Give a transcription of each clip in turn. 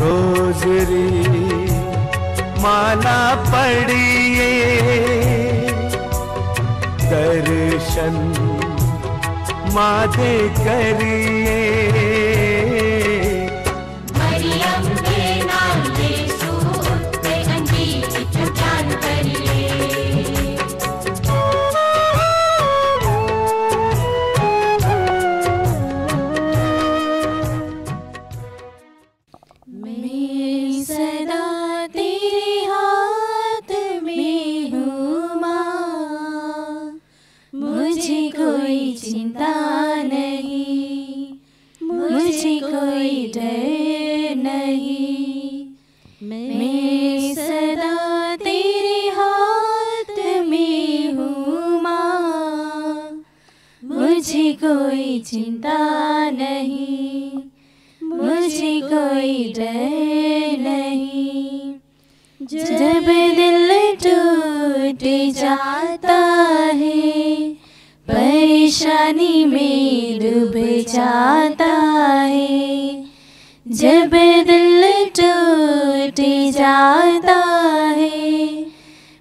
Rosary माला पड़िए। दर्शन माधे करिए। नहीं। मुझे कोई डर नहीं। जब दिल टूट जाता है, परेशानी में डूब जाता है। जब दिल टूट जाता है,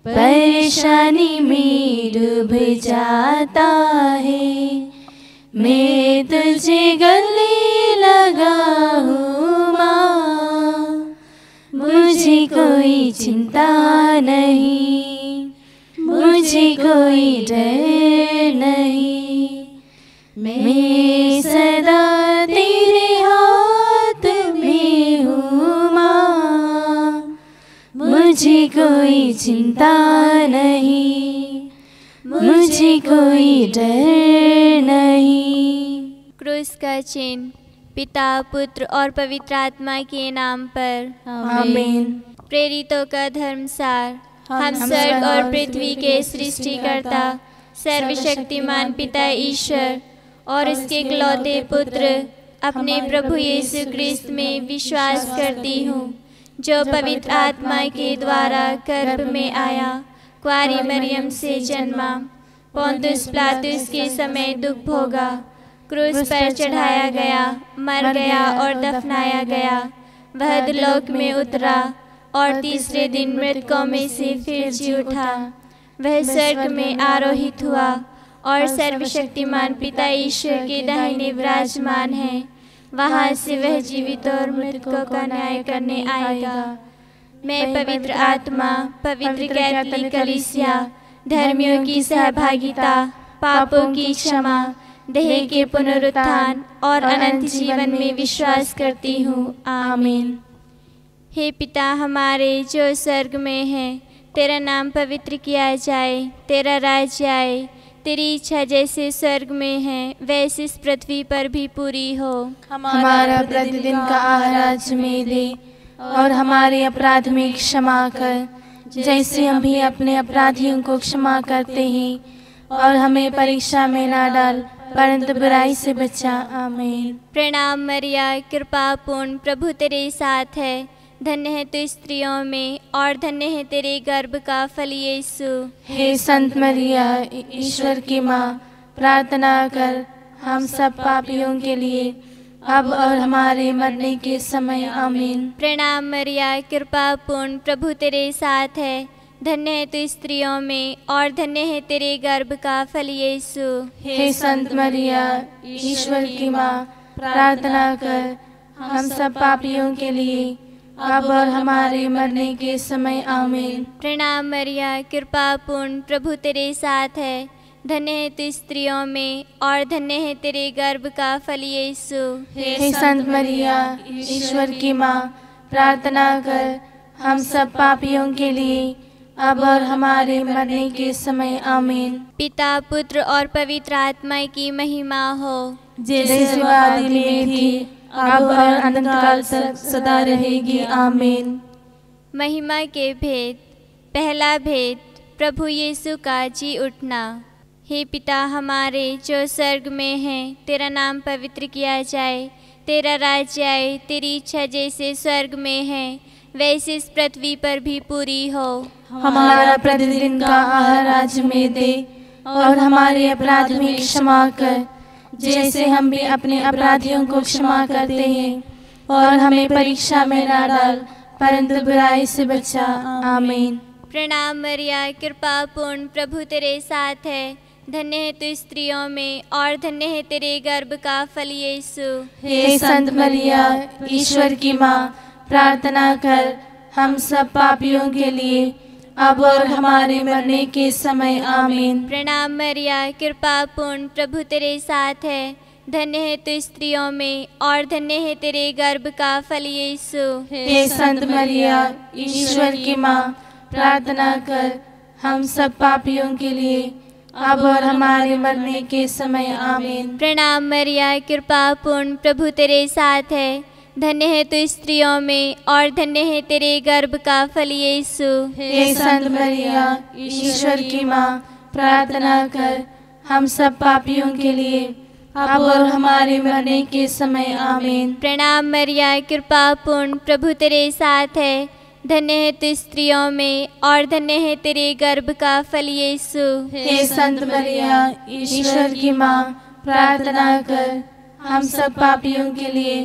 परेशानी में डूब जाता है। मैं तुझे गले लगा हूँ माँ। मुझे कोई चिंता नहीं, मुझे कोई डर नहीं। मैं सदा तेरे हाथ में हूँ, माँ। मुझे कोई चिंता नहीं। मुझे कोई डर नहीं। क्रूस का चिन्ह पिता पुत्र और पवित्र आत्मा के नाम पर। आमीन। प्रेरितों का धर्मसार हम स्वर्ग और पृथ्वी के सृष्टिकर्ता सर्वशक्तिमान पिता ईश्वर और उसके इकलौते पुत्र अपने प्रभु यीशु क्रिस्त में विश्वास करती हूँ जो पवित्र आत्मा के द्वारा गर्भ में आया। कुआरी मरियम से जन्मा पोंतुस प्लातुस के समय दुख भोगा क्रूस पर चढ़ाया गया मर गया और दफनाया गया वह लोक में उतरा और तीसरे दिन मृतकों में से फिर जी उठा वह स्वर्ग में आरोहित हुआ और सर्वशक्तिमान पिता ईश्वर के दाहिने विराजमान है वहाँ से वह जीवित और मृतकों का न्याय करने आएगा मैं पवित्र आत्मा पवित्र कैथोलिक कलीसिया धर्मियों की सहभागिता पापों की क्षमा देह के पुनरुत्थान और अनंत जीवन में विश्वास करती हूँ। आमीन। हे पिता हमारे जो स्वर्ग में है तेरा नाम पवित्र किया जाए तेरा राज्य आए तेरी इच्छा जैसे स्वर्ग में है वैसे इस पृथ्वी पर भी पूरी हो। हमारा प्रतिदिन का आहार आज में दे और हमारे अपराध में क्षमा कर जैसे हम भी अपने अपराधियों को क्षमा करते हैं और हमें परीक्षा में ना डाल परंतु बुराई से बचा। आमीन। प्रणाम मरिया कृपा पूर्ण प्रभु तेरे साथ है। धन्य है तू स्त्रियों में और धन्य है तेरे गर्भ का फल यीशु। हे संत मरिया ईश्वर की माँ प्रार्थना कर हम सब पापियों के लिए अब और हमारे मरने के समय आमीन। प्रणाम मरिया कृपा पूर्ण प्रभु तेरे साथ है। धन्य है तू स्त्रियों में और धन्य है तेरे गर्भ का फल यीशु। हे संत मरिया ईश्वर की माँ प्रार्थना कर हम सब पापियों के लिए अब और हमारे मरने के समय आमीन। प्रणाम मरिया कृपा पूर्ण प्रभु तेरे साथ है। धन्य है तू स्त्रियों में और धन्य है तेरे गर्भ का फल यीशु। हे संत मरिया ईश्वर की माँ प्रार्थना कर हम सब पापियों के लिए अब और हमारे मरने के समय आमीन। पिता पुत्र और पवित्र आत्मा की महिमा हो। जैसे आदि में थी अब और अनंत काल तक सदा रहेगी आमीन। महिमा के भेद पहला भेद प्रभु यीशु का जी उठना। हे पिता हमारे जो स्वर्ग में है तेरा नाम पवित्र किया जाए तेरा राज्य आए तेरी इच्छा जैसे स्वर्ग में है वैसे इस पृथ्वी पर भी पूरी हो। हमारा प्रतिदिन का आहार आज में दे और हमारे अपराध में क्षमा कर जैसे हम भी अपने अपराधियों को क्षमा करते हैं और हमें परीक्षा में ना डाल परंतु बुराई से बचा। आमीन। प्रणाम मरिया कृपा पूर्ण प्रभु तेरे साथ है। धन्य है तू स्त्रियों में और धन्य है तेरे गर्भ का फल यीशु। हे संत मरिया ईश्वर की माँ प्रार्थना कर हम सब पापियों के लिए अब और हमारे मरने के समय आमीन। प्रणाम मरिया कृपा पूर्ण प्रभु तेरे साथ है। धन्य है तू स्त्रियों में और धन्य है तेरे गर्भ का फल यीशु। हे संत मरिया ईश्वर की माँ प्रार्थना कर हम सब पापियों के लिए अब और हमारे मरने के समय आमीन। प्रणाम मरिया कृपा पूर्ण प्रभु तेरे साथ है। धन्य है तू स्त्रियों में और धन्य है तेरे गर्भ का फल यीशु। हे संत मरिया ईश्वर की माँ प्रार्थना कर हम सब पापियों के लिए अब और हमारे मरने के समय आमीन। प्रणाम मरिया कृपा पूर्ण प्रभु तेरे साथ है। धन्य है तू स्त्रियों में और धन्य है तेरे गर्भ का फल यीशु। हे संत मरिया ईश्वर की माँ प्रार्थना कर हम सब पापियों के लिए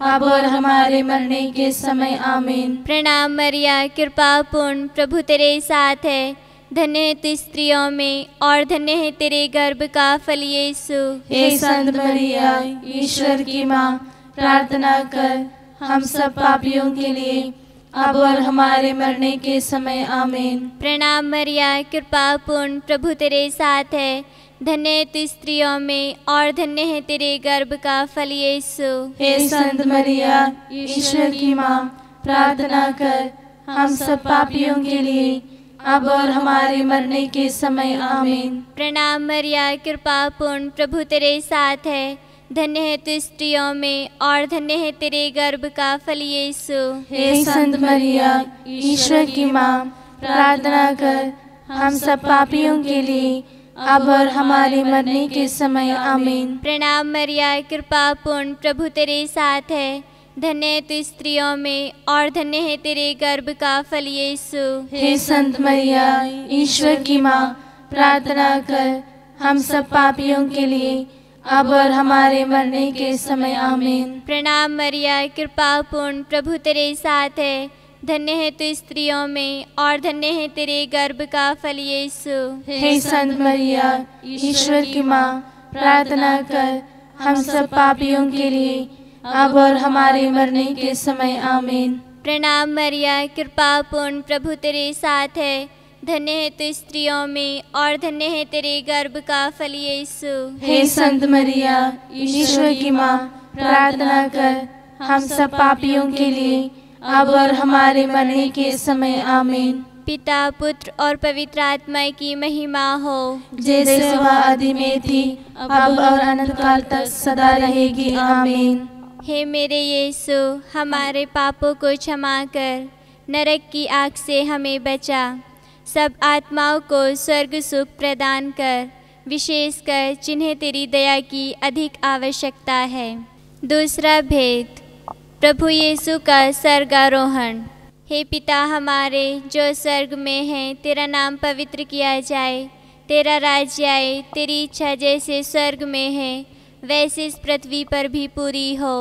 अब और हमारे मरने के समय आमीन। प्रणाम मरिया कृपा पूर्ण प्रभु तेरे साथ है। धन्य है तू स्त्रियों में और धन्य है तेरे गर्भ का फल यीशु। हे संत मरिया ईश्वर की माँ प्रार्थना कर हम सब पापियों के लिए अब और हमारे मरने के समय आमीन। प्रणाम मरिया कृपा पूर्ण प्रभु तेरे साथ है। धन्य है तू स्त्रियों में और धन्य है तेरे गर्भ का फल यीशु। हे संत मरिया ईश्वर की माँ प्रार्थना कर हम सब पापियों के लिए अब और हमारे मरने के समय आमीन। प्रणाम मरिया कृपा पूर्ण प्रभु तेरे साथ है। धन्य है तू स्त्रियों में और धन्य है तेरे गर्भ का फल यीशु। हे संत मरिया ईश्वर की माँ प्रार्थना कर हम सब पापियों के लिए अब और हमारे मरने के समय आमीन। प्रणाम मरिया कृपा पूर्ण प्रभु तेरे साथ है। धन्य है तू स्त्रियों में और धन्य है तेरे गर्भ का फल यीशु। हे संत मरिया ईश्वर की माँ प्रार्थना कर हम सब पापियों के लिए अब और हमारे मरने के समय आमीन। प्रणाम मरिया कृपा पूर्ण प्रभु तेरे साथ है। धन्य है तू स्त्रियों में और धन्य है तेरे गर्भ का फल यीशु। हे संत मरिया ईश्वर की माँ प्रार्थना कर हम सब पापियों के लिए अब और हमारे मरने के समय आमीन। प्रणाम मरिया कृपा पूर्ण प्रभु तेरे साथ है। धन्य है तू स्त्रियों में और धन्य है तेरे गर्भ का फल यीशु। हे संत मरिया ईश्वर की माँ प्रार्थना कर हम सब पापियों के लिए अब और हमारे मरने के समय आमीन। पिता पुत्र और पवित्र आत्मा की महिमा हो। जैसे वह आदि में थी अब और अनंत काल तक सदा रहेगी आमीन। हे मेरे यीशु हमारे पापों को क्षमा कर नरक की आग से हमें बचा। सब आत्माओं को स्वर्ग सुख प्रदान कर विशेषकर जिन्हें तेरी दया की अधिक आवश्यकता है। दूसरा भेद, प्रभु यीशु का स्वर्गारोहण। हे पिता हमारे, जो स्वर्ग में है, तेरा नाम पवित्र किया जाए, तेरा राज्य आए, तेरी इच्छा जैसे स्वर्ग में है, वैसे इस पृथ्वी पर भी पूरी हो।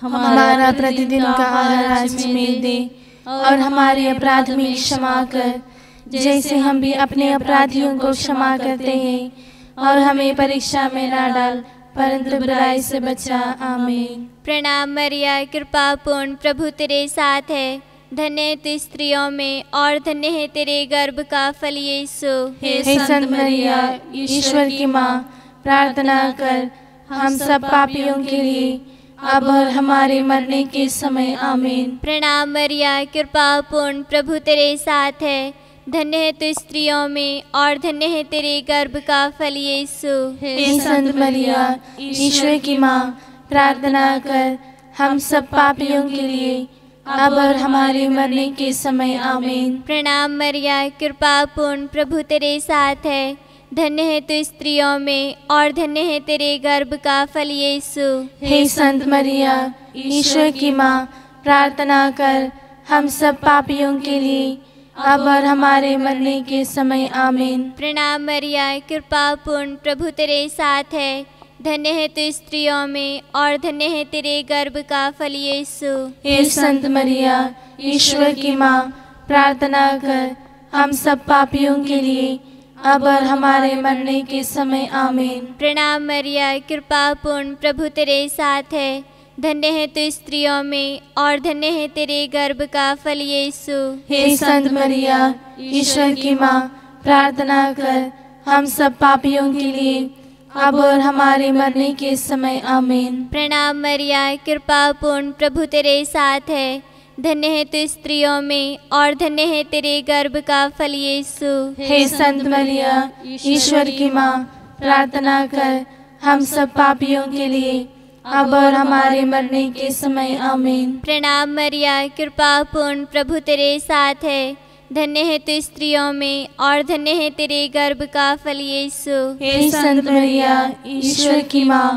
हमारा प्रतिदिन का आहार आज हमें दे, और हमारे अपराध में क्षमा कर जैसे हम भी अपने अपराधियों को क्षमा करते हैं और हमें परीक्षा में ना डाल परंतु बुराई से बचा। आमीन। प्रणाम मरिया कृपा पूर्ण प्रभु तेरे साथ है। धन्य तू स्त्रियों में और धन्य है तेरे गर्भ का फल यीशु। हे संत मरिया ईश्वर की माँ प्रार्थना कर हम सब पापियों के लिए अब और हमारे मरने के समय आमीन। प्रणाम मरिया कृपा पूर्ण प्रभु तेरे साथ है। धन्य है तू स्त्रियों में और धन्य है तेरे गर्भ का फल यीशु। हे संत मरिया ईश्वर की माँ प्रार्थना कर हम सब पापियों के लिए अब और हमारे मरने के समय आमीन। प्रणाम मरिया कृपा पूर्ण प्रभु तेरे साथ है। धन्य है तू स्त्रियों में और धन्य है तेरे गर्भ का फल यीशु। हे संत मरिया ईश्वर की माँ प्रार्थना कर हम सब पापियों के लिए अब और हमारे मरने के समय आमीन। प्रणाम मरिया कृपा पूर्ण प्रभु तेरे साथ है। धन्य है तू स्त्रियों में और धन्य है तेरे गर्भ का फल यीशु। हे संत मरिया ईश्वर की माँ प्रार्थना कर हम सब पापियों के लिए अब और हमारे मरने के समय आमीन। प्रणाम मरिया कृपा पूर्ण प्रभु तेरे साथ है। धन्य है तू स्त्रियों में और धन्य है तेरे गर्भ का फल यीशु। हे संत मरिया ईश्वर की माँ प्रार्थना कर हम सब पापियों के लिए अब और हमारे मरने के समय आमीन। प्रणाम मरिया कृपा पूर्ण प्रभु तेरे साथ है। धन्य है तू स्त्रियों में और धन्य है तेरे गर्भ का फल यीशु। हे संत मरिया ईश्वर की माँ प्रार्थना कर हम सब पापियों के लिए अब और हमारे मरने के समय आमीन। प्रणाम मरिया कृपा पूर्ण प्रभु तेरे साथ है। धन्य है तू स्त्रियों में और धन्य है तेरे गर्भ का फल यीशु। हे संत मरिया ईश्वर की माँ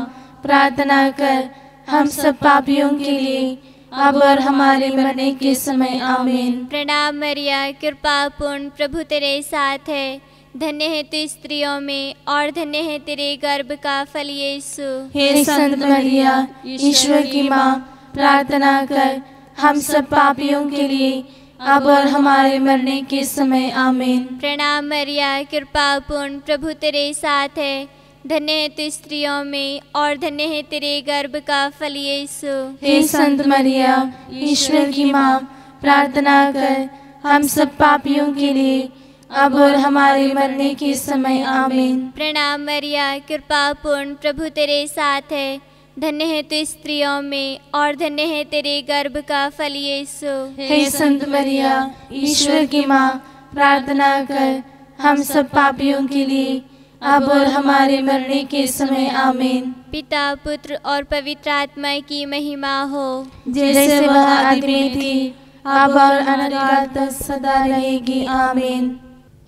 प्रार्थना कर हम सब पापियों के लिए अब और हमारे मरने के समय आमीन। प्रणाम मरिया कृपा पूर्ण प्रभु तेरे साथ है। धन्य है तू स्त्रियों में और धन्य है तेरे गर्भ का फल यीशु। हे संत मरिया ईश्वर की माँ प्रार्थना कर हम सब पापियों के लिए अब और हमारे मरने के समय आमीन। प्रणाम मरिया कृपा पूर्ण प्रभु तेरे साथ है। धन्य है तू स्त्रियों में और धन्य है तेरे गर्भ का फल यीशु। हे संत मरिया ईश्वर की माँ प्रार्थना कर हम सब पापियों के लिए अब और हमारे मरने के समय आमीन। प्रणाम मरिया कृपा पूर्ण प्रभु तेरे साथ है। धन्य है तू स्त्रियों में और धन्य है तेरे गर्भ का फल यीशु। हे संत मरिया ईश्वर की माँ प्रार्थना कर हम सब पापियों के लिए अब और हमारे मरने के समय आमीन। पिता पुत्र और पवित्र आत्मा की महिमा हो। जैसे वह आदि में थी अब और अनंतकाल तक सदा रहेगी आमीन।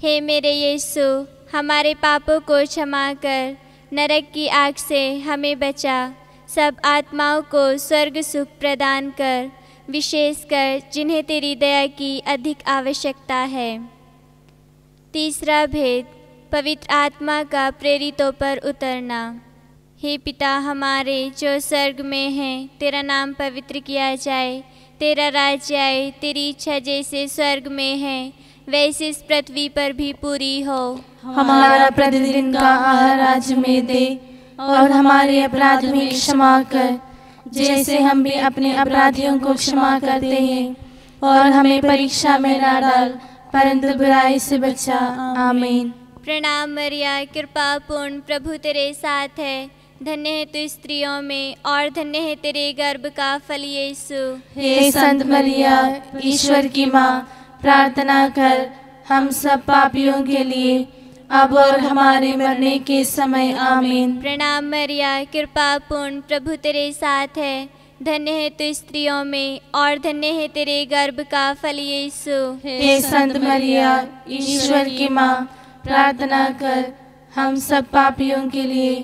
हे मेरे यीशु, हमारे पापों को क्षमा कर, नरक की आग से हमें बचा। सब आत्माओं को स्वर्ग सुख प्रदान कर विशेषकर जिन्हें तेरी दया की अधिक आवश्यकता है। तीसरा भेद, पवित्र आत्मा का प्रेरितों पर उतरना। हे पिता हमारे, जो स्वर्ग में है, तेरा नाम पवित्र किया जाए, तेरा राज्य आए, तेरी इच्छा जैसे स्वर्ग में है वैसे इस पृथ्वी पर भी पूरी हो। हमारा प्रतिदिन का आहार आज में दे और हमारे अपराध में क्षमा कर जैसे हम भी अपने अपराधियों को क्षमा करते हैं और हमें परीक्षा में ना डाल परंतु बुराई से बचा। आमीन। प्रणाम मरिया कृपा पूर्ण प्रभु तेरे साथ है। धन्य है तू स्त्रियों में और धन्य है तेरे गर्भ का फल यीशु। हे संत मरिया ईश्वर की माँ प्रार्थना कर हम सब पापियों के लिए अब और हमारे मरने के समय आमीन। प्रणाम मरिया कृपा पूर्ण प्रभु तेरे साथ है। धन्य है तू स्त्रियों में और धन्य है तेरे गर्भ का फल यीशु। हे संत मरिया ईश्वर की माँ प्रार्थना कर हम सब पापियों के लिए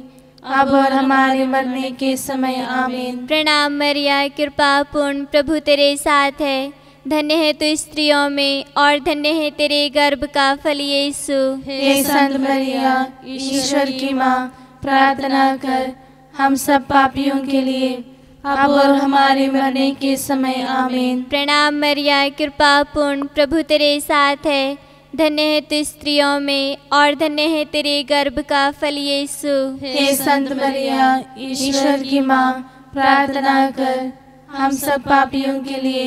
अब और हमारे मरने के समय आमीन। प्रणाम मरिया कृपा पूर्ण प्रभु तेरे साथ है। धन्य है तू स्त्रियों में और धन्य है तेरे गर्भ का फल यीशु। हे संत मरिया ईश्वर की माँ प्रार्थना कर हम सब पापियों के लिए अब और हमारे मरने के समय आमीन। प्रणाम मरिया कृपा पूर्ण प्रभु तेरे साथ है। धन्य है तू स्त्रियों में और धन्य है तेरे गर्भ का फल यीशु। हे संत मरिया ईश्वर की माँ प्रार्थना कर हम सब पापियों के लिए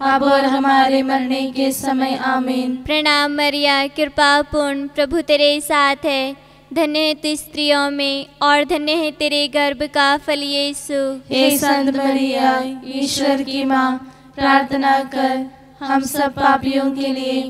अब और हमारे मरने के समय आमीन। प्रणाम मरिया कृपा पूर्ण प्रभु तेरे साथ है। धन्य है तू स्त्रियों में और धन्य है तेरे गर्भ का फल यीशु। हे संत मरिया ईश्वर की माँ प्रार्थना कर हम सब पापियों के लिए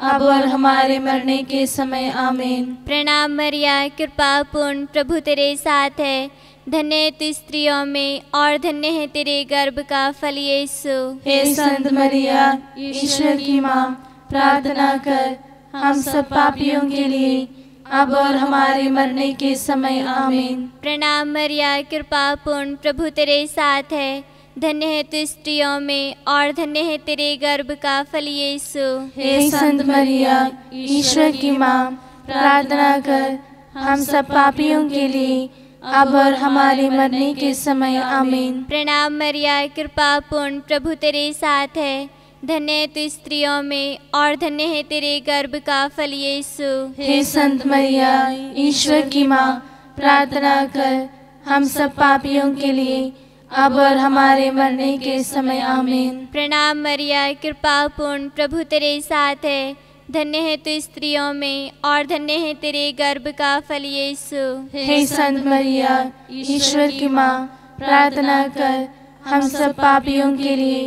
अब और हमारे मरने के समय आमीन। प्रणाम मरिया कृपा पूर्ण प्रभु तेरे साथ है। धन्य है तू स्त्रियों में और धन्य है तेरे गर्भ का फल यीशु। हे संत मरिया ईश्वर की माँ प्रार्थना कर हम सब पापियों के लिए अब और हमारे मरने के समय आमीन। प्रणाम मरिया कृपा पूर्ण प्रभु तेरे साथ है। धन्य है तू स्त्रियों में और धन्य है तेरे गर्भ का फल यीशु। हे संत मरिया ईश्वर की माँ प्रार्थना कर हम सब पापियों के लिए अब और हमारे मरने के समय आमीन। प्रणाम मरिया कृपा पूर्ण प्रभु तेरे साथ है। धन्य है तू स्त्रियों में और धन्य है तेरे गर्भ का फल यीशु। हे संत मरिया ईश्वर की माँ प्रार्थना कर हम सब पापियों के लिए अब और हमारे मरने के समय आमीन। प्रणाम मरिया कृपा पूर्ण प्रभु तेरे साथ है। धन्य है तू स्त्रियों में और धन्य है तेरे गर्भ का फल यीशु। हे संत मरिया ईश्वर की माँ प्रार्थना कर हम सब पापियों के लिए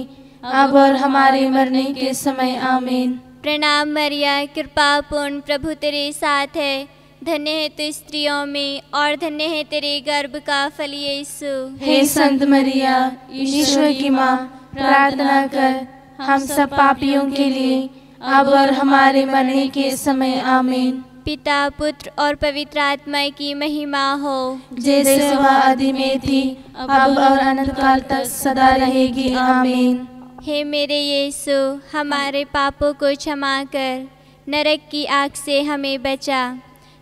अब और हमारे मरने के समय आमीन। प्रणाम मरिया कृपा पूर्ण प्रभु तेरे साथ है। धन्य है तू स्त्रियों में और धन्य है तेरे गर्भ का फल यीशु। हे संत मरिया ईश्वर की माँ प्रार्थना कर हम सब पापियों के लिए अब और हमारे मरने के समय आमीन। पिता पुत्र और पवित्र आत्मा की महिमा हो। जैसे वह आदि में थी अब और अनंत काल तक सदा रहेगी आमीन। हे मेरे यीशु हमारे पापों को क्षमा कर नरक की आग से हमें बचा।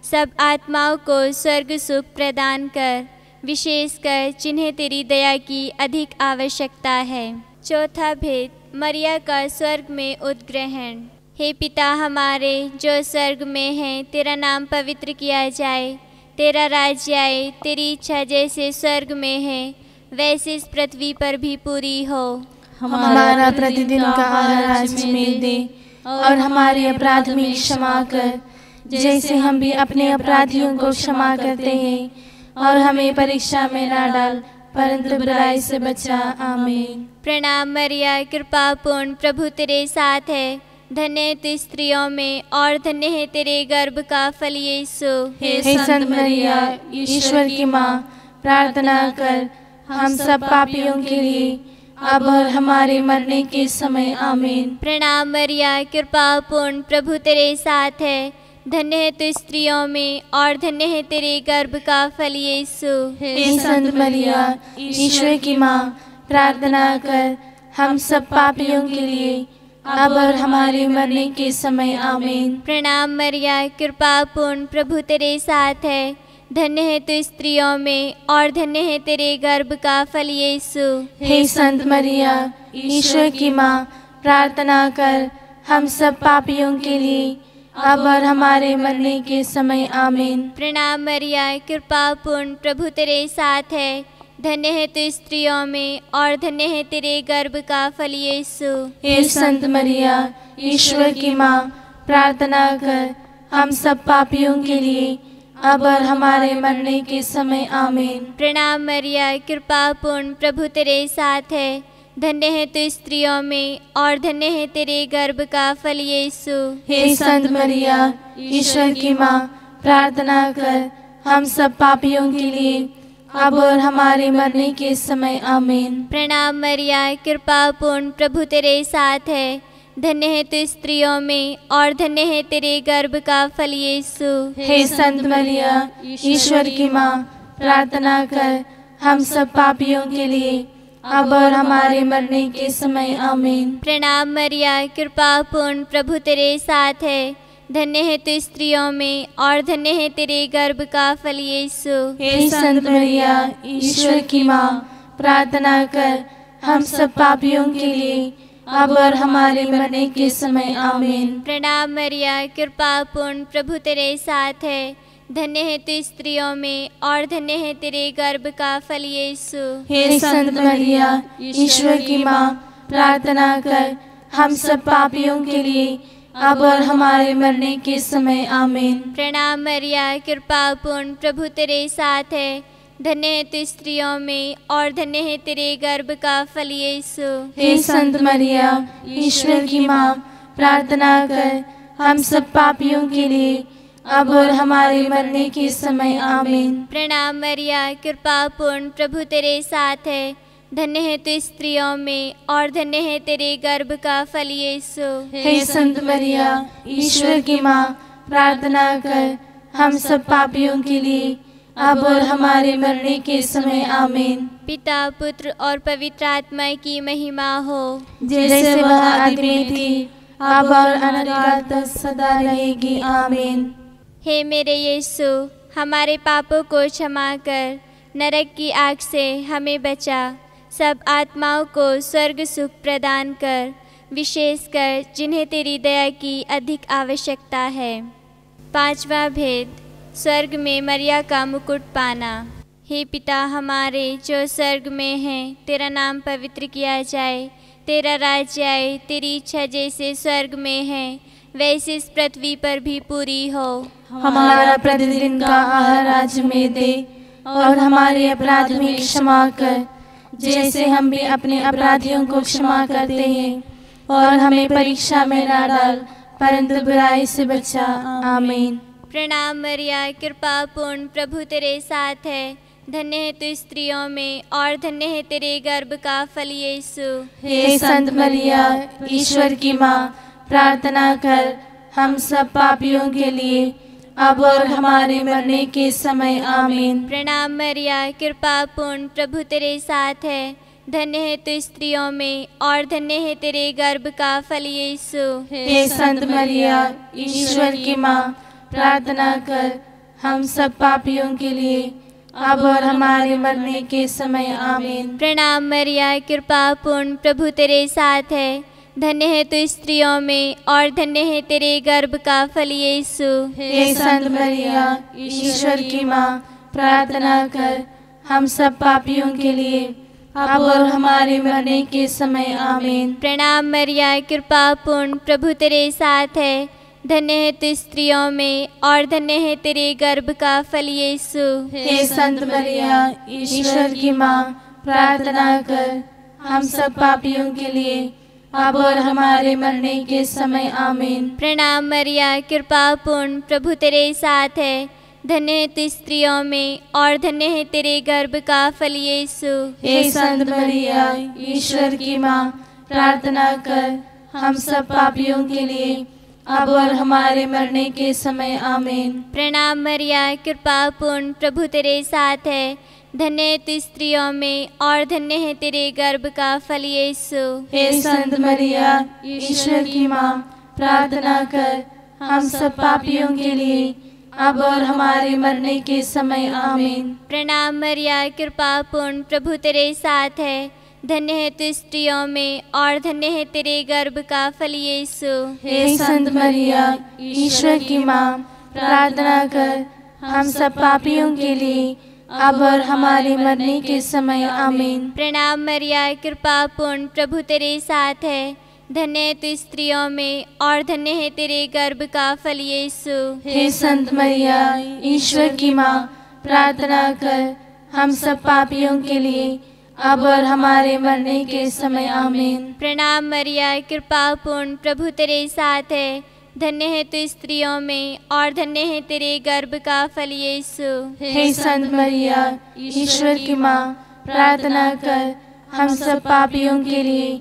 सब आत्माओं को स्वर्ग सुख प्रदान कर विशेषकर जिन्हें तेरी दया की अधिक आवश्यकता है। चौथा भेद मरिया का स्वर्ग में उद्ग्रहण। हे पिता हमारे जो स्वर्ग में है तेरा नाम पवित्र किया जाए तेरा राज्य आए तेरी इच्छा जैसे स्वर्ग में है वैसे इस पृथ्वी पर भी पूरी हो। हमारा प्रतिदिन का आहार आज हमें दे और हमारे अपराध में क्षमा कर जैसे हम भी अपने अपराधियों को क्षमा करते हैं और हमें परीक्षा में ना डाल परंतु बुराई से बचा आमीन। प्रणाम मरिया कृपा पूर्ण प्रभु तेरे साथ है धन्य है तू स्त्रियों में और धन्य है तेरे गर्भ का फल यीशु। हे संत मरिया ईश्वर की माँ प्रार्थना कर हम सब पापियों के लिए अब और हमारे मरने के समय आमीन। प्रणाम मरिया कृपा पूर्ण प्रभु तेरे साथ है। धन्य है तू स्त्रियों में और धन्य है तेरे गर्भ का फल यीशु। हे संत मरिया ईश्वर की माँ प्रार्थना कर हम सब पापियों के लिए अब और हमारे मरने के समय आमीन। प्रणाम मरिया कृपा पूर्ण प्रभु तेरे साथ है। धन्य है तू स्त्रियों में और धन्य है तेरे गर्भ का फल यीशु। हे संत मरिया ईश्वर की माँ प्रार्थना कर हम सब पापियों के लिए अब और हमारे मरने के समय आमीन। प्रणाम मरिया कृपा पूर्ण प्रभु तेरे साथ है। धन्य है तू स्त्रियों में और धन्य है तेरे गर्भ का फल यीशु। हे संत मरिया ईश्वर की माँ प्रार्थना कर हम सब पापियों के लिए अब और हमारे मरने के समय आमीन। प्रणाम मरिया कृपा पूर्ण प्रभु तेरे साथ है। धन्य है तू स्त्रियों में और धन्य है तेरे गर्भ का फल यीशु। हे संत मरिया ईश्वर की माँ प्रार्थना कर हम सब पापियों के लिए अब और हमारे मरने के समय आमीन। प्रणाम मरिया कृपा पूर्ण प्रभु तेरे साथ है। धन्य है तू स्त्रियों में और धन्य है तेरे गर्भ का फल यीशु। हे संत मरिया ईश्वर की माँ प्रार्थना कर हम सब पापियों के लिए अब और हमारे मरने के समय आमीन। प्रणाम मरिया कृपा पूर्ण प्रभु तेरे साथ है। धन्य है तू स्त्रियों में और धन्य है तेरे गर्भ का फल यीशु। हे संत मरिया ईश्वर की माँ प्रार्थना कर हम सब पापियों के लिए अब और हमारे मरने के समय आमीन। प्रणाम मरिया कृपा पूर्ण प्रभु तेरे साथ है। धन्य है तू स्त्रियों में और धन्य है तेरे गर्भ का फल यीशु। हे संत मरिया ईश्वर की माँ प्रार्थना कर हम सब पापियों के लिए अब और हमारे मरने के समय आमीन। प्रणाम मरिया कृपा पूर्ण प्रभु तेरे साथ है। धन्य है तू स्त्रियों में और धन्य है तेरे गर्भ का फल यीशु। हे संत मरिया ईश्वर की माँ प्रार्थना कर हम सब पापियों के लिए अब और हमारे मरने के समय आमीन। प्रणाम मरिया कृपा पूर्ण प्रभु तेरे साथ है। धन्य है तू स्त्रियों में और धन्य है तेरे गर्भ का फल यीशु। हे संत मरिया ईश्वर की माँ प्रार्थना कर हम सब पापियों के लिए अब और हमारे मरने के समय आमीन। पिता पुत्र और पवित्र आत्मा की महिमा हो। जैसे वह आदि में थी अब और तक सदा रहेगी आमीन। हे मेरे यीशु हमारे पापों को क्षमा कर नरक की आग से हमें बचा। सब आत्माओं को स्वर्ग सुख प्रदान कर विशेषकर जिन्हें तेरी दया की अधिक आवश्यकता है। पांचवा भेद, स्वर्ग में मरिया का मुकुट पाना। हे पिता हमारे, जो स्वर्ग में हैं, तेरा नाम पवित्र किया जाए, तेरा राज्य आए, तेरी इच्छा जैसे स्वर्ग में है, वैसे इस पृथ्वी पर भी पूरी हो। हमारा प्रतिदिन का आहार आज में दे, और हमारे अपराध में क्षमा कर जैसे हम भी अपने अपराधियों को क्षमा करते हैं और हमें परीक्षा में ना डाल परंतु बुराई से बचा। आमीन। प्रणाम मरिया कृपा पूर्ण प्रभु तेरे साथ है। धन्य है तू स्त्रियों में और धन्य है तेरे गर्भ का फल यीशु। हे संत मरिया ईश्वर की माँ प्रार्थना कर हम सब पापियों के लिए अब और हमारे मरने के समय आमीन। प्रणाम मरिया कृपा पूर्ण प्रभु तेरे साथ है। धन्य है तू स्त्रियों में और धन्य है तेरे गर्भ का फल यीशु। हे संत मरिया ईश्वर की माँ प्रार्थना कर हम सब पापियों के लिए अब और हमारे मरने के समय आमीन। प्रणाम मरिया कृपा पूर्ण प्रभु तेरे साथ है। धन्य है तू स्त्रियों में और धन्य है तेरे गर्भ का फल यीशु। हे संत मरिया ईश्वर की माँ प्रार्थना कर हम सब पापियों के लिए अब और हमारे मरने के समय आमीन। प्रणाम मरिया कृपा पूर्ण प्रभु तेरे साथ है। धन्य है तू स्त्रियों में और धन्य है तेरे गर्भ का फल यीशु। हे संत मरिया ईश्वर की माँ प्रार्थना कर हम सब पापियों के लिए अब और हमारे मरने के समय आमीन। प्रणाम मरिया कृपा पूर्ण प्रभु तेरे साथ है। धन्य है तू स्त्रियों में और धन्य है तेरे गर्भ का फल यीशु। हे संत मरिया ईश्वर की माँ प्रार्थना कर हम सब पापियों के लिए अब और हमारे मरने के समय आमीन। प्रणाम मरिया कृपा पूर्ण प्रभु तेरे साथ है। धन्य है तू स्त्रियों में और धन्य है तेरे गर्भ का फल यीशु। हे संत मरिया ईश्वर की माँ प्रार्थना कर हम सब पापियों के लिए अब और हमारे मरने के समय आमीन। प्रणाम मरिया कृपा पूर्ण प्रभु तेरे साथ है। धन्य है तू स्त्रियों में और धन्य है तेरे गर्भ का फल यीशु। हे संत मरिया ईश्वर की माँ प्रार्थना कर हम सब पापियों के लिए अब और हमारे मरने के समय आमीन। प्रणाम मरिया कृपा पूर्ण प्रभु तेरे साथ है। धन्य है तू स्त्रियों में और धन्य है तेरे गर्भ का फल यीशु। हे संत मरिया ईश्वर की माँ प्रार्थना कर हम सब पापियों के लिए अब और हमारे मरने के समय आमीन। प्रणाम मरिया कृपा पूर्ण प्रभु तेरे साथ है। धन्य है तू स्त्रियों में और धन्य है तेरे गर्भ का फल यीशु। हे संत मरिया ईश्वर की माँ प्रार्थना कर हम सब पापियों के लिए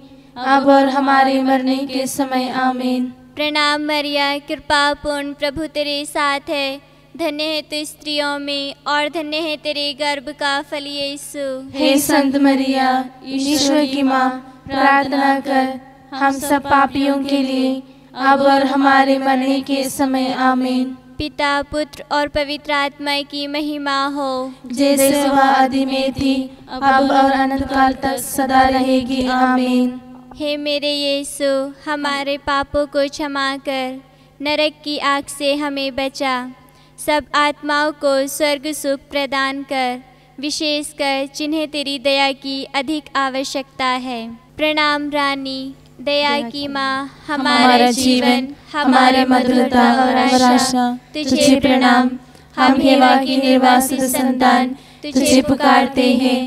अब और हमारे मरने के समय आमीन। प्रणाम मरिया कृपा पूर्ण प्रभु तेरे साथ है। धन्य है तू स्त्रियों में और धन्य है तेरे गर्भ का फल यीशु। हे संत मरिया ईश्वर की माँ प्रार्थना कर हम सब पापियों के लिए अब और हमारे मरने के समय आमीन। पिता पुत्र और पवित्र आत्मा की महिमा हो। जैसे वह आदि में थी अब और अनंत काल तक सदा रहेगी आमीन। हे मेरे यीशु हमारे पापों को क्षमा कर नरक की आग से हमें बचा। सब आत्माओं को स्वर्ग सुख प्रदान कर विशेषकर जिन्हें तेरी दया की अधिक आवश्यकता है। प्रणाम रानी। दया की माँ हमारे जीवन हमारे मधुरता और आशा तुझे प्रणाम। हम हेवा की निर्वासित संतान तुझे पुकारते हैं।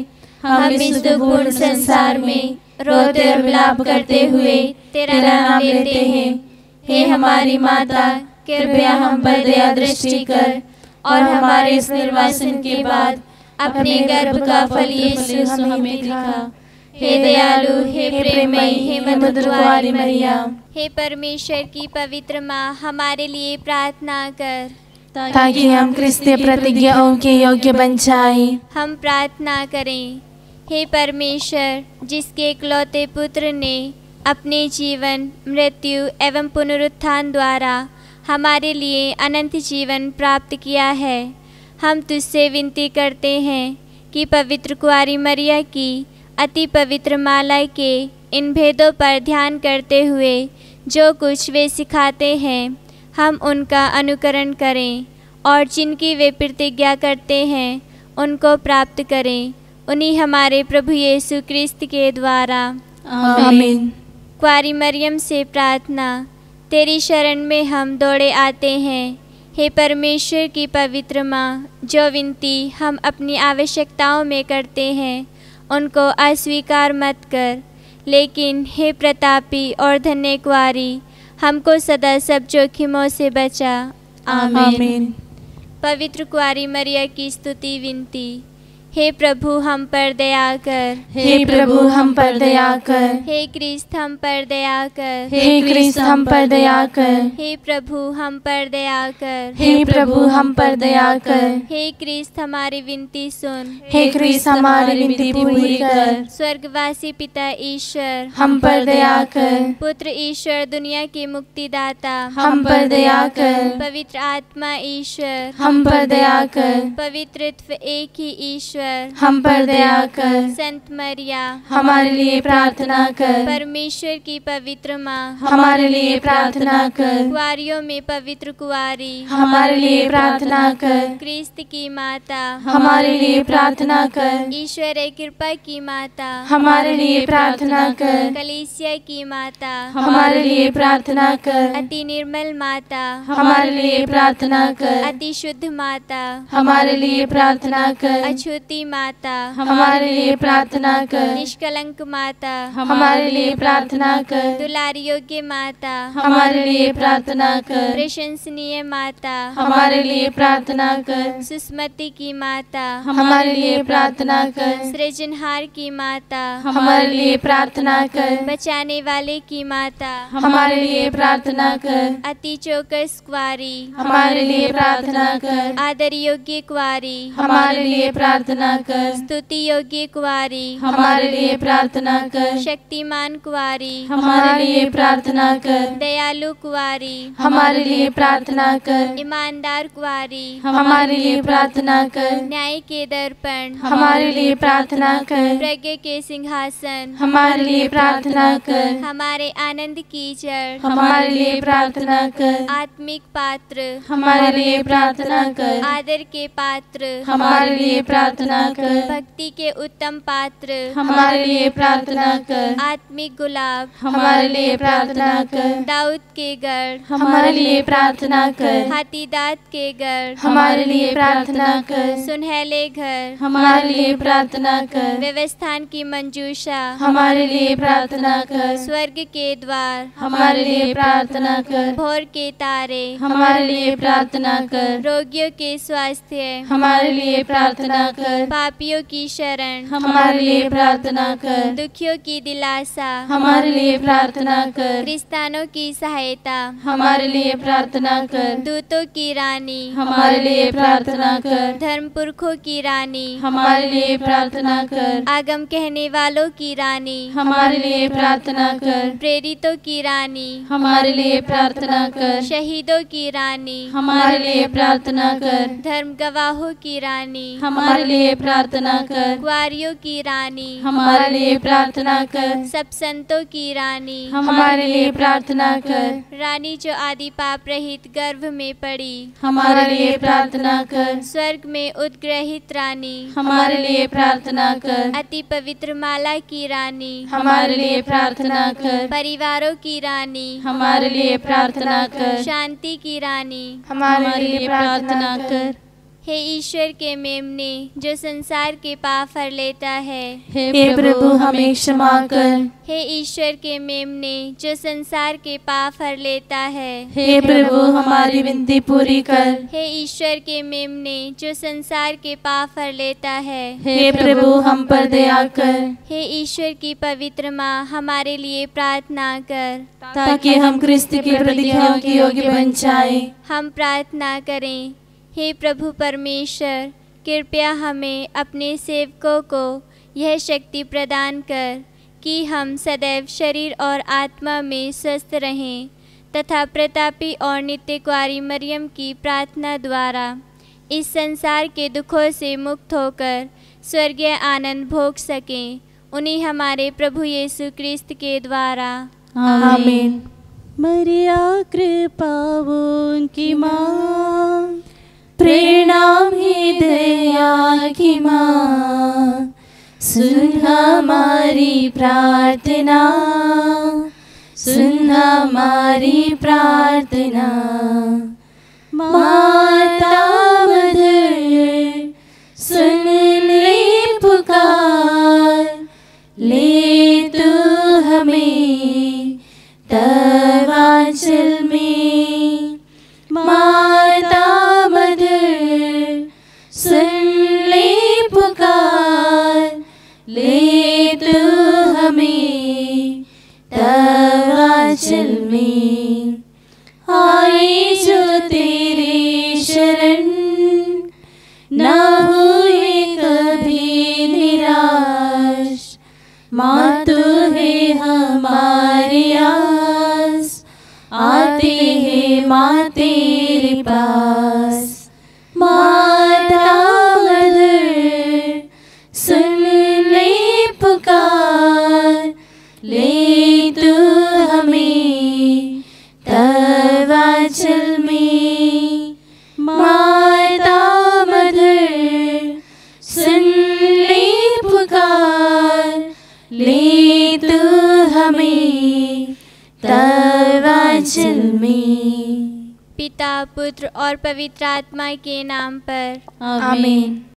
हम इस दुखपूर्ण संसार में रोते और विलाप करते हुए तेरा नाम लेते हैं। हे हमारी माता कृपया हम पर दया दृष्टि कर और हमारे इस निर्वासन के बाद अपने गर्भ का फल यीशु हमें दिखा हे दयालु हे प्रेममयी हे मधुरवारी मरिया। हे परमेश्वर की पवित्र माँ हमारे लिए प्रार्थना कर। ताकि हम क्रिस्तीय प्रतिज्ञाओं के योग्य बन जाएँ। हम प्रार्थना करें हे परमेश्वर जिसके इकलौते पुत्र ने अपने जीवन मृत्यु एवं पुनरुत्थान द्वारा हमारे लिए अनंत जीवन प्राप्त किया है। हम तुझसे विनती करते हैं कि पवित्र कुआरी मरिया की अति पवित्र माला के इन भेदों पर ध्यान करते हुए जो कुछ वे सिखाते हैं हम उनका अनुकरण करें और जिनकी वे प्रतिज्ञा करते हैं उनको प्राप्त करें। उन्हीं हमारे प्रभु यीशु क्रिस्त के द्वारा। आमीन। कुआरी मरियम से प्रार्थना तेरी शरण में हम दौड़े आते हैं। हे परमेश्वर की पवित्र माँ जो विनती हम अपनी आवश्यकताओं में करते हैं उनको अस्वीकार मत कर। लेकिन हे प्रतापी और धन्य कुआरी हमको सदा सब जोखिमों से बचा। आमीन। पवित्र कुआरी मरिया की स्तुति विनती। हे प्रभु हम पर दया कर। हे प्रभु हम पर दया कर। हे क्रिस्त हम पर दया कर। हे क्रिस्त हम पर दया कर। हे प्रभु हम पर दया कर। हे प्रभु हम पर दया कर। हे क्रिस्त हमारी विनती सुन। हे क्रिस्त हमारी विनती पूरी कर। स्वर्गवासी पिता ईश्वर हम पर दया कर। पुत्र ईश्वर दुनिया के मुक्तिदाता हम पर दया कर। पवित्र आत्मा ईश्वर हम पर दया कर। पवित्रत्व एक ही ईश्वर। हम पर दया कर। संत मरिया हमारे लिए प्रार्थना कर। परमेश्वर की पवित्र माँ हमारे लिए प्रार्थना कर। कुआरियों में पवित्र कुआरी हमारे लिए प्रार्थना कर। क्रिस्त की माता हमारे लिए प्रार्थना कर। ईश्वर कृपा की माता हमारे लिए प्रार्थना कर। कलीसिया की माता हमारे लिए प्रार्थना कर। अति निर्मल माता हमारे लिए प्रार्थना कर। अति शुद्ध माता हमारे लिए प्रार्थना कर। अछूती माता। हमारे लिए प्रार्थना कर। निष्कलंक माता। हमारे लिए प्रार्थना कर। दुलारी योग्य माता। हमारे लिए प्रार्थना कर। प्रशंसनीय माता। हमारे लिए प्रार्थना कर। सुस्मति की माता। हमारे लिए प्रार्थना कर। सृजनहार की माता। हमारे लिए प्रार्थना कर। बचाने वाले की माता। हमारे लिए प्रार्थना कर। अति चौकस कुआरी। हमारे लिए प्रार्थना कर। आदर योग्य कुआरी। हमारे लिए प्रार्थना कर। स्तुति योग्य कुआरी हमारे लिए प्रार्थना कर। शक्तिमान कुआरी हमारे लिए प्रार्थना कर। दयालु कुआरी हमारे लिए प्रार्थना कर। ईमानदार कुआरी हमारे लिए प्रार्थना कर। न्याय के दर्पण। हमारे लिए प्रार्थना कर। प्रज्ञ के सिंहासन। हमारे लिए प्रार्थना कर। हमारे आनंद की जड़। हमारे लिए प्रार्थना कर। आत्मिक पात्र। हमारे लिए प्रार्थना कर। आदर के पात्र। हमारे लिए प्रार्थना कर भक्ति के उत्तम पात्र हमारे लिए प्रार्थना कर आत्मिक गुलाब हमारे लिए प्रार्थना कर दाऊद के गढ़ हमारे लिए प्रार्थना कर हाथी दांत के गढ़ हमारे लिए प्रार्थना कर सुनहले घर हमारे लिए प्रार्थना कर व्यवस्थान की मंजूषा हमारे लिए प्रार्थना कर स्वर्ग के द्वार हमारे लिए प्रार्थना कर भोर के तारे हमारे लिए प्रार्थना कर रोगियों के स्वास्थ्य हमारे लिए प्रार्थना कर पापियों की शरण। हमारे लिए प्रार्थना कर। दुखियों की दिलासा। हमारे लिए प्रार्थना कर। क्रिस्तानों की सहायता। हमारे लिए प्रार्थना कर। दूतों की रानी। हमारे लिए प्रार्थना कर। धर्म पुरखों की रानी। हमारे लिए प्रार्थना कर। आगम कहने वालों की रानी। हमारे लिए प्रार्थना कर। प्रेरितों की रानी। हमारे लिए प्रार्थना कर। शहीदों की रानी। हमारे लिए प्रार्थना कर। धर्म गवाहों की रानी। हमारे लिए प्रार्थना कर। कुआरियों की रानी। हमारे लिए प्रार्थना कर। सब संतों की रानी। हमारे लिए प्रार्थना कर। रानी जो आदि पाप रहित गर्भ में पड़ी। हमारे लिए प्रार्थना कर। स्वर्ग में उद्ग्रहित रानी। हमारे लिए प्रार्थना कर। अति पवित्र माला की रानी। हमारे लिए प्रार्थना कर। परिवारों की रानी। हमारे लिए प्रार्थना कर। शांति की रानी। हमारे लिए प्रार्थना कर। हे ईश्वर के मेमने जो संसार के पाप हर लेता है। हे प्रभु हमें क्षमा कर। हे ईश्वर के मेमने जो संसार के पाप हर लेता है। हे प्रभु हमारी विनती पूरी कर। हे ईश्वर के मेमने जो संसार के पाप हर लेता है। हे प्रभु हम पर दया कर। हे ईश्वर की पवित्र माँ हमारे लिए प्रार्थना कर। ताकि हम क्रिस्त की प्रतिज्ञाओं की योग्य बन जाएँ। हम प्रार्थना करें। हे प्रभु परमेश्वर कृपया हमें अपने सेवकों को यह शक्ति प्रदान कर कि हम सदैव शरीर और आत्मा में स्वस्थ रहें तथा प्रतापी और नित्य कुआरी मरियम की प्रार्थना द्वारा इस संसार के दुखों से मुक्त होकर स्वर्गीय आनंद भोग सकें। उन्हीं हमारे प्रभु यीशु क्रिस्त के द्वारा। आमीन। मरिया कृपा की माँ। प्रणाम है दया की माँ। सुन हमारी प्रार्थना। सुन हमारी प्रार्थना। माता मधुर, सुन ले पुकार। ले तू हमें तब पवित्र आत्मा के नाम पर। आमीन।